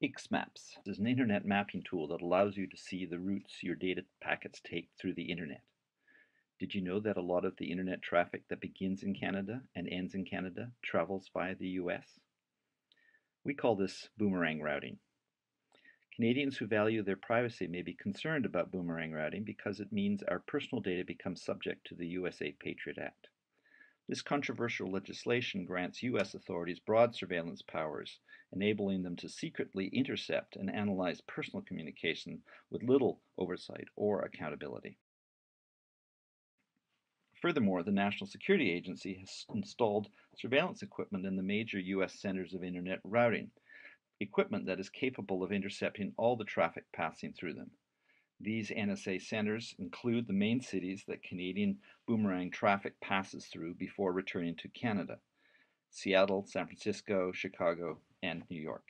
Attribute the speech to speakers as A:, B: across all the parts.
A: Ixmaps is an internet mapping tool that allows you to see the routes your data packets take through the internet. Did you know that a lot of the internet traffic that begins in Canada and ends in Canada travels via the US? We call this boomerang routing. Canadians who value their privacy may be concerned about boomerang routing because it means our personal data becomes subject to the USA Patriot Act. This controversial legislation grants U.S. authorities broad surveillance powers, enabling them to secretly intercept and analyze personal communication with little oversight or accountability. Furthermore, the National Security Agency has installed surveillance equipment in the major U.S. centers of Internet routing, equipment that is capable of intercepting all the traffic passing through them. These NSA centers include the main cities that Canadian boomerang traffic passes through before returning to Canada Seattle, San Francisco, Chicago, and New York.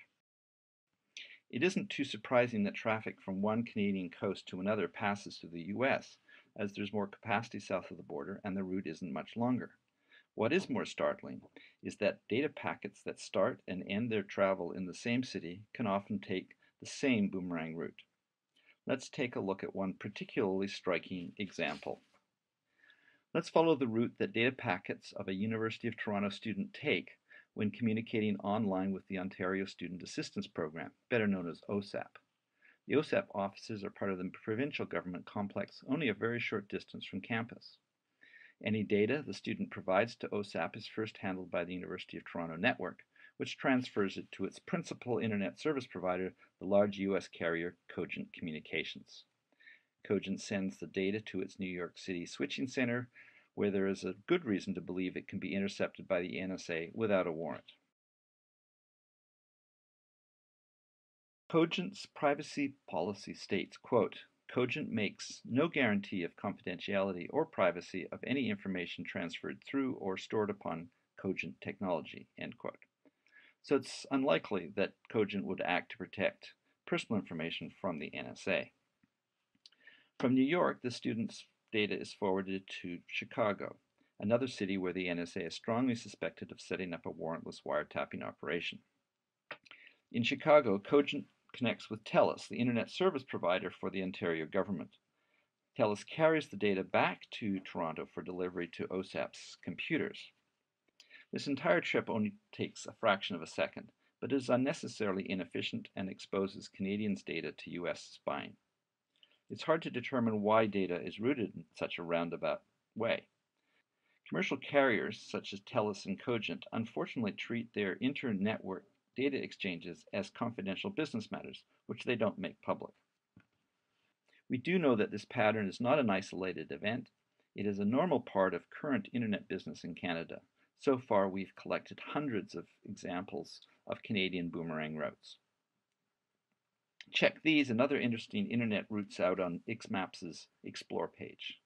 A: It isn't too surprising that traffic from one Canadian coast to another passes through the US, as there's more capacity south of the border and the route isn't much longer. What is more startling is that data packets that start and end their travel in the same city can often take the same boomerang route. Let's take a look at one particularly striking example. Let's follow the route that data packets of a University of Toronto student take when communicating online with the Ontario Student Assistance Program, better known as OSAP. The OSAP offices are part of the provincial government complex only a very short distance from campus. Any data the student provides to OSAP is first handled by the University of Toronto network, which transfers it to its principal internet service provider, the large U.S. carrier Cogent Communications. Cogent sends the data to its New York City switching center, where there is a good reason to believe it can be intercepted by the NSA without a warrant. Cogent's privacy policy states, quote, Cogent makes no guarantee of confidentiality or privacy of any information transferred through or stored upon Cogent technology, end quote. So it's unlikely that Cogent would act to protect personal information from the NSA. From New York, the student's data is forwarded to Chicago, another city where the NSA is strongly suspected of setting up a warrantless wiretapping operation. In Chicago, Cogent connects with TELUS, the internet service provider for the Ontario government. TELUS carries the data back to Toronto for delivery to OSAP's computers. This entire trip only takes a fraction of a second, but is unnecessarily inefficient and exposes Canadians' data to U.S. spying. It's hard to determine why data is routed in such a roundabout way. Commercial carriers, such as TELUS and Cogent, unfortunately treat their inter-network data exchanges as confidential business matters, which they don't make public. We do know that this pattern is not an isolated event. It is a normal part of current internet business in Canada, so far, we've collected hundreds of examples of Canadian boomerang routes. Check these and other interesting internet routes out on Ixmaps' Explore page.